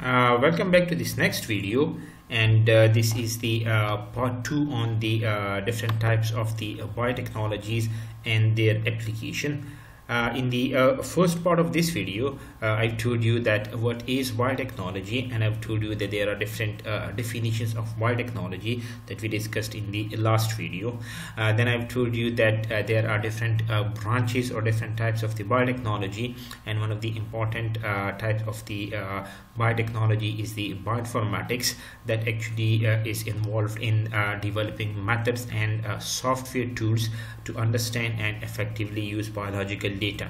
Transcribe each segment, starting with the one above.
Uh, welcome back to this next video. And uh, this is the uh, part two on the uh, different types of the biotechnologies and their application uh, in the uh, first part of this video, uh, I told you that what is biotechnology and I've told you that there are different uh, definitions of biotechnology that we discussed in the last video. Uh, then I've told you that uh, there are different branches or different types of the biotechnology and one of the important types of the biotechnology is the bioinformatics that actually is involved in developing methods and software tools to understand and effectively use biological data.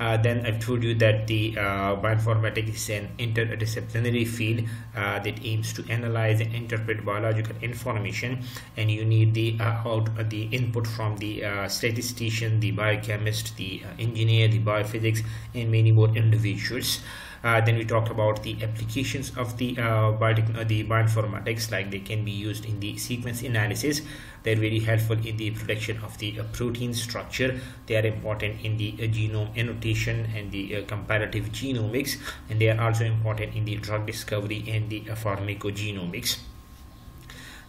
Uh, then I've told you that the uh, bioinformatics is an interdisciplinary field uh, that aims to analyze and interpret biological information, and you need the uh, out uh, the input from the uh, statistician, the biochemist, the engineer, the biophysics, and many more individuals. Uh, then we talked about the applications of the uh, uh, the bioinformatics, like they can be used in the sequence analysis. They're very helpful in the prediction of the protein structure. They are important in the genome annotation and the comparative genomics, and they are also important in the drug discovery and the pharmacogenomics.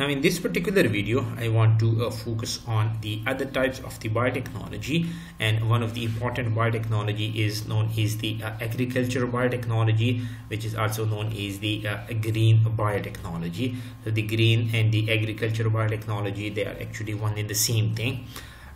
Now in this particular video, I want to uh, focus on the other types of the biotechnology and one of the important biotechnology is known as the uh, agriculture biotechnology which is also known as the uh, green biotechnology. So the green and the agriculture biotechnology they are actually one in the same thing.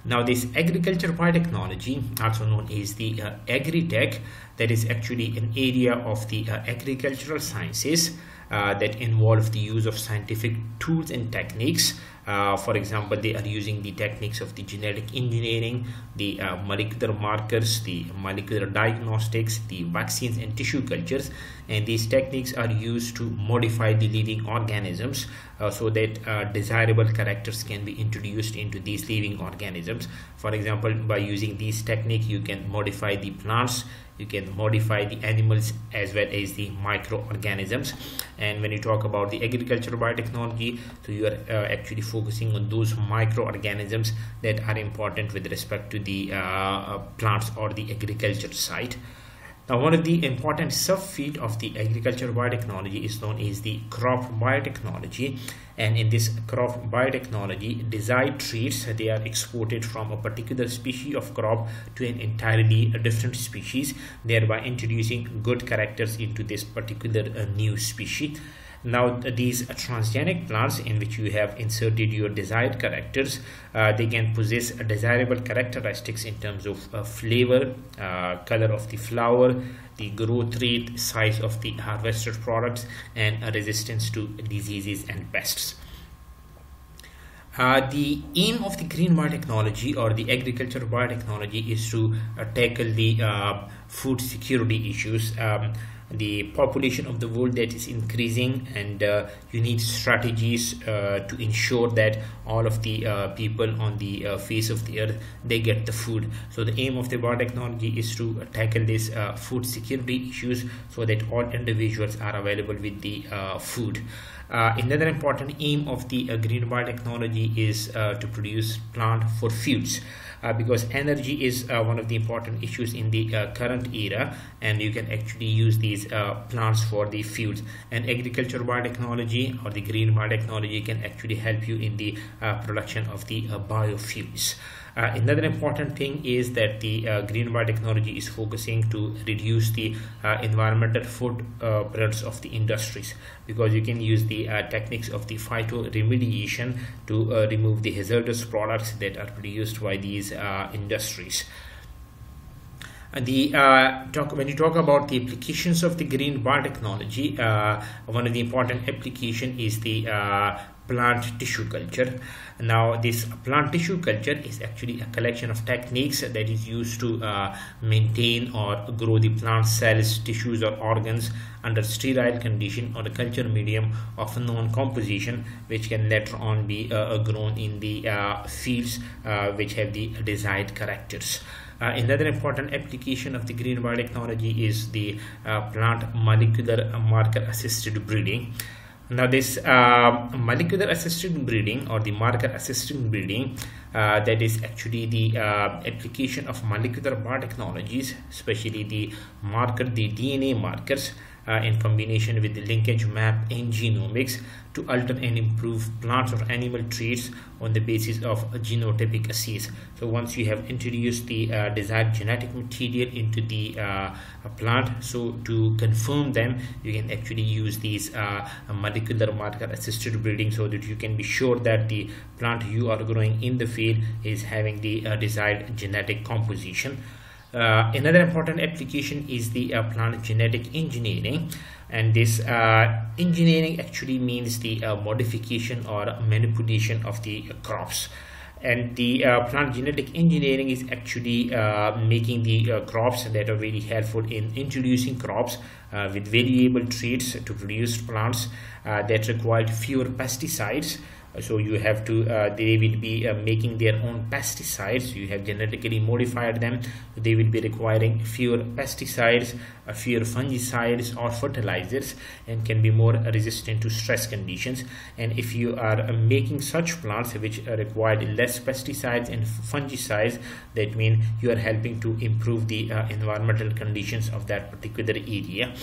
Now this agriculture biotechnology also known as the uh, agri-tech that is actually an area of the uh, agricultural sciences uh, that involve the use of scientific tools and techniques. Uh, for example they are using the techniques of the genetic engineering the uh, molecular markers the molecular diagnostics the vaccines and tissue cultures. And these techniques are used to modify the living organisms uh, so that uh, desirable characters can be introduced into these living organisms for example by using this technique you can modify the plants you can modify the animals as well as the microorganisms. And when you talk about the agricultural biotechnology so you are uh, actually focusing on those microorganisms that are important with respect to the uh, uh plants or the agriculture side now, one of the important subfield of the agriculture biotechnology is known as the crop biotechnology. And in this crop biotechnology, desired traits, they are exported from a particular species of crop to an entirely different species, thereby introducing good characters into this particular uh, new species. Now these transgenic plants in which you have inserted your desired characters, uh, they can possess desirable characteristics in terms of uh, flavor, uh, color of the flower, the growth rate, size of the harvested products, and resistance to diseases and pests. Uh, the aim of the green biotechnology or the agriculture biotechnology is to uh, tackle the uh, food security issues. Um, the population of the world that is increasing and uh, you need strategies uh, to ensure that all of the uh, people on the uh, face of the earth they get the food. So the aim of the biotechnology is to tackle these uh, food security issues so that all individuals are available with the uh, food. Another important aim of the green biotechnology is to produce plant for uh, because energy is one of the important issues in the current era and you can actually use these uh, plants for the fuels and agriculture biotechnology or the green biotechnology can actually help you in the uh, production of the uh, biofuels. Uh, another important thing is that the uh, green biotechnology is focusing to reduce the uh, environmental footprints of the industries because you can use the techniques of the phytoremediation to remove the hazardous products that are produced by these industries the uh, talk when you talk about the applications of the green biotechnology uh, one of the important application is the uh, plant tissue culture. Now this plant tissue culture is actually a collection of techniques that is used to uh, maintain or grow the plant cells tissues or organs under sterile condition or a culture medium of a known composition which can later on be uh, grown in the uh, fields which have the desired characters another important application of the green biotechnology is the uh, plant molecular marker assisted breeding. Now this uh, molecular assisted breeding or the marker assisted breeding uh, that is actually the uh, application of molecular biotechnologies especially the marker the DNA markers uh, in combination with the linkage map and genomics to alter and improve plants or animal traits on the basis of genotypic assays. So once you have introduced the uh, desired genetic material into the uh, plant, so to confirm them, you can actually use these uh, molecular marker assisted breeding so that you can be sure that the plant you are growing in the field is having the uh, desired genetic composition. Uh, another important application is the uh, plant genetic engineering. And this uh, engineering actually means the uh, modification or manipulation of the crops. And the uh, plant genetic engineering is actually uh, making the uh, crops that are very helpful in introducing crops uh, with variable traits to produce plants that require fewer pesticides so you have to uh, they will be uh, making their own pesticides. You have genetically modified them. They will be requiring fewer pesticides uh, fewer fungicides or fertilizers and can be more resistant to stress conditions. And if you are uh, making such plants which require less pesticides and fungicides that means you are helping to improve the uh, environmental conditions of that particular area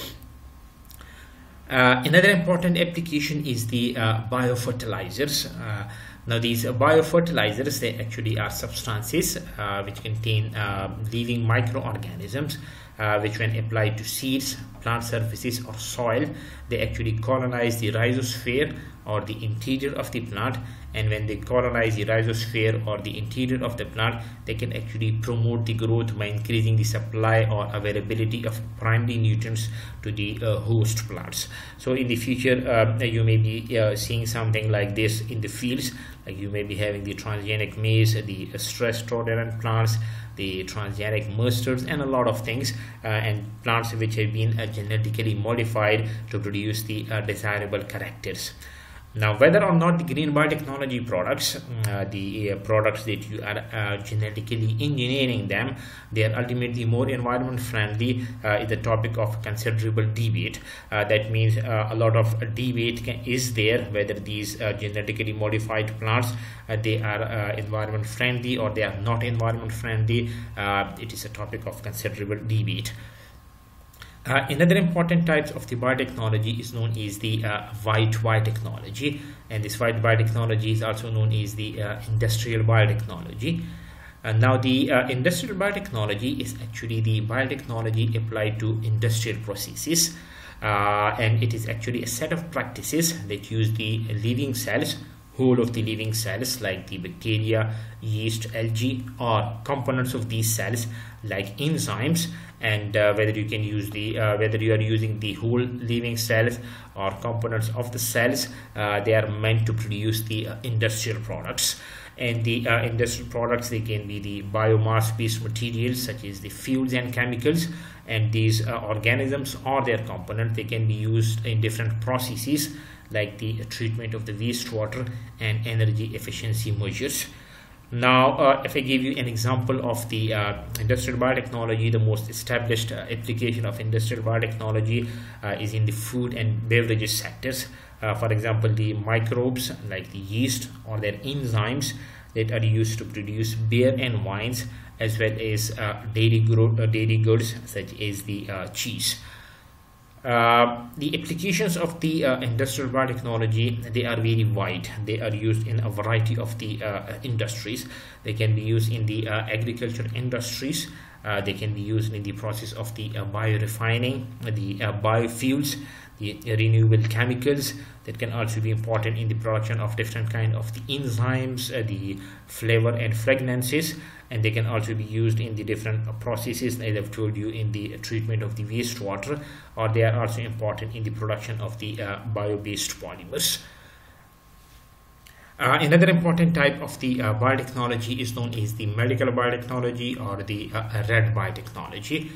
uh, another important application is the uh, biofertilizers. Uh, now these biofertilizers, they actually are substances uh, which contain uh, living microorganisms uh, which when applied to seeds, plant surfaces or soil, they actually colonize the rhizosphere or the interior of the plant and when they colonize the rhizosphere or the interior of the plant they can actually promote the growth by increasing the supply or availability of primary nutrients to the uh, host plants. So in the future uh, you may be uh, seeing something like this in the fields. Like you may be having the transgenic maize the stress tolerant plants the transgenic mustards and a lot of things uh, and plants which have been uh, genetically modified to produce the uh, desirable characters now whether or not the green biotechnology products uh, the uh, products that you are uh, genetically engineering them they are ultimately more environment friendly uh, is the topic of considerable debate. Uh, that means uh, a lot of debate can, is there whether these genetically modified plants they are environment friendly or they are not environment friendly. It is a topic of considerable debate uh, another important types of the biotechnology is known as the uh, white biotechnology and this white biotechnology is also known as the uh, industrial biotechnology. Now the uh, industrial biotechnology is actually the biotechnology applied to industrial processes uh, and it is actually a set of practices that use the living cells whole of the living cells like the bacteria, yeast, algae or components of these cells like enzymes and uh, whether you can use the uh, whether you are using the whole living cells or components of the cells uh, they are meant to produce the uh, industrial products. And the uh, industrial products they can be the biomass based materials such as the fuels and chemicals and these organisms or their components. They can be used in different processes like the treatment of the wastewater and energy efficiency measures now, uh, if I give you an example of the uh, industrial biotechnology, the most established uh, application of industrial biotechnology uh, is in the food and beverages sectors. Uh, for example, the microbes like the yeast or their enzymes that are used to produce beer and wines as well as uh, dairy, dairy goods such as the cheese. Uh, the applications of the uh, industrial biotechnology they are very wide. They are used in a variety of the uh, industries. They can be used in the uh, agriculture industries. Uh, they can be used in the process of the biorefining the biofuels renewable chemicals that can also be important in the production of different kind of the enzymes the flavor and fragrances and they can also be used in the different processes as I've told you in the treatment of the wastewater or they are also important in the production of the uh, bio-based polymers. Uh, another important type of the uh, biotechnology is known as the medical biotechnology or the uh, red biotechnology.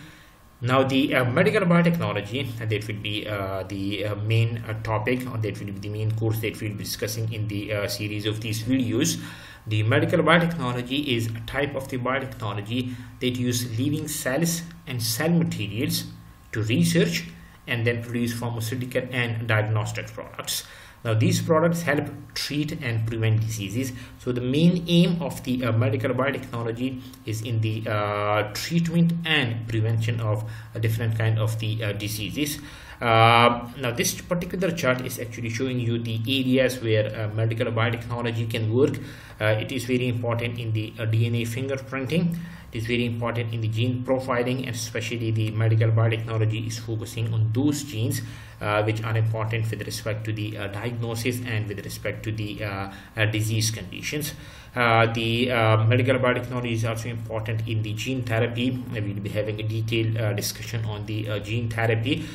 Now the uh, medical biotechnology that will be uh, the uh, main topic or that will be the main course that we'll be discussing in the series of these videos. The medical biotechnology is a type of the biotechnology that use living cells and cell materials to research and then produce pharmaceutical and diagnostic products. Now these products help treat and prevent diseases. So the main aim of the uh, medical biotechnology is in the uh, treatment and prevention of a different kind of the uh, diseases. uh, now this particular chart is actually showing you the areas where uh, medical biotechnology can work uh, it is very important in the dna fingerprinting it is very important in the gene profiling and especially the medical biotechnology is focusing on those genes which are important with respect to the uh, diagnosis and with respect to the uh, uh disease conditions. Uh, the uh, medical biotechnology is also important in the gene therapy. We will be having a detailed discussion on the gene therapy.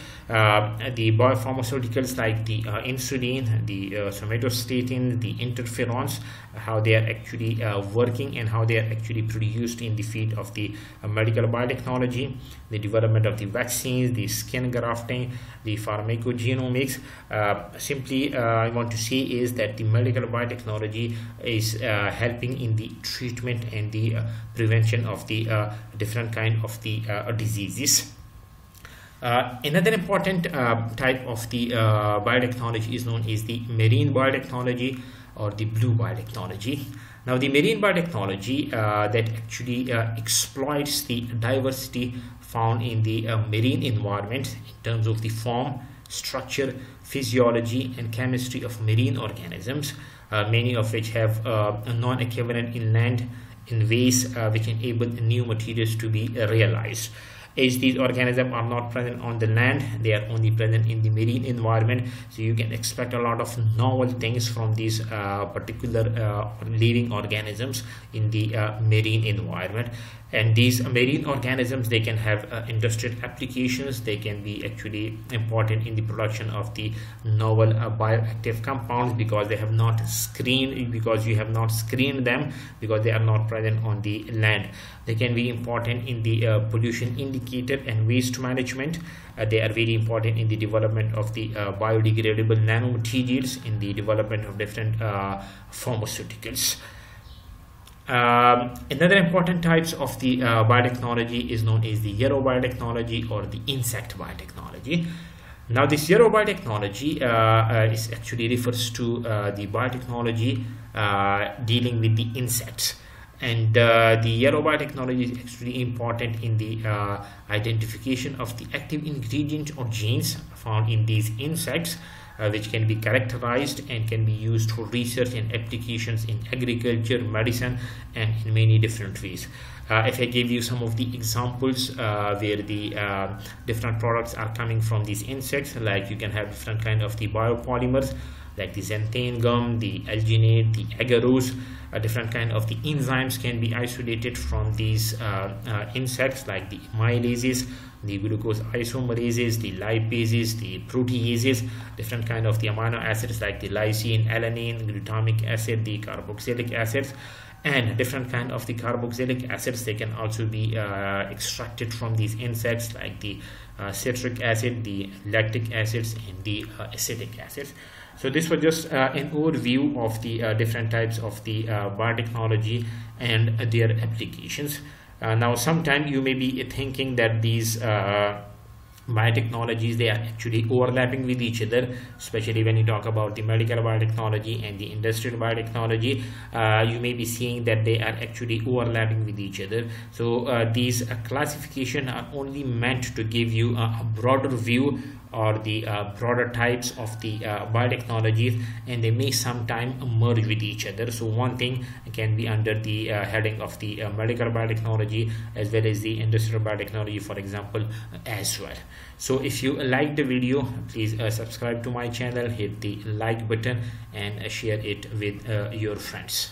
the biopharmaceuticals like the insulin, the somatostatin, the interferons, how they are actually working and how they are actually produced in the field of the medical biotechnology, the development of the vaccines, the skin grafting, the pharmacogenomics uh, simply uh, I want to say is that the medical biotechnology is uh, helping in the treatment and the uh, prevention of the uh, different kind of the uh, diseases. Another important type of the biotechnology is known as the marine biotechnology or the blue biotechnology. Now the marine biotechnology that actually exploits the diversity found in the uh, marine environment in terms of the form, structure, physiology, and chemistry of marine organisms, uh, many of which have uh, a non-equivalent in land in ways uh, which enable new materials to be realized. As these organisms are not present on the land they are only present in the marine environment. So you can expect a lot of novel things from these uh, particular uh, living organisms in the uh, marine environment and these marine organisms they can have uh, industrial applications. They can be actually important in the production of the novel uh, bioactive compounds because they have not screened because you have not screened them because they are not present on the land. They can be important in the uh, pollution indicator and waste management. Uh, they are very important in the development of the uh, biodegradable nanomaterials in the development of different uh, pharmaceuticals um, another important types of the uh, biotechnology is known as the yellow biotechnology or the insect biotechnology. Now this aerobiotechnology uh, uh, is actually refers to uh, the biotechnology uh, dealing with the insects and uh, the biotechnology is extremely important in the identification of the active ingredient or genes found in these insects uh, which can be characterized and can be used for research and applications in agriculture, medicine, and in many different ways. Uh, if I give you some of the examples uh, where the uh, different products are coming from these insects, like you can have different kind of the biopolymers, like the xanthan gum, the alginate, the agarose, a different kind of the enzymes can be isolated from these uh, uh, insects like the amylases, the glucose isomerases, the lipases, the proteases, different kind of the amino acids like the lysine, alanine, glutamic acid, the carboxylic acids and different kind of the carboxylic acids they can also be uh, extracted from these insects like the uh, citric acid the lactic acids and the uh, acetic acids so this was just uh, an overview of the uh, different types of the uh, biotechnology and their applications. Now, sometime you may be thinking that these biotechnologies they are actually overlapping with each other especially when you talk about the medical biotechnology and the industrial biotechnology. Uh, you may be seeing that they are actually overlapping with each other. So uh, these uh, classification are only meant to give you a, a broader view or the uh, broader types of the uh, biotechnologies and they may sometime merge with each other. So one thing can be under the uh, heading of the uh, medical biotechnology as well as the industrial biotechnology for example as well so if you like the video please uh, subscribe to my channel hit the like button and share it with uh, your friends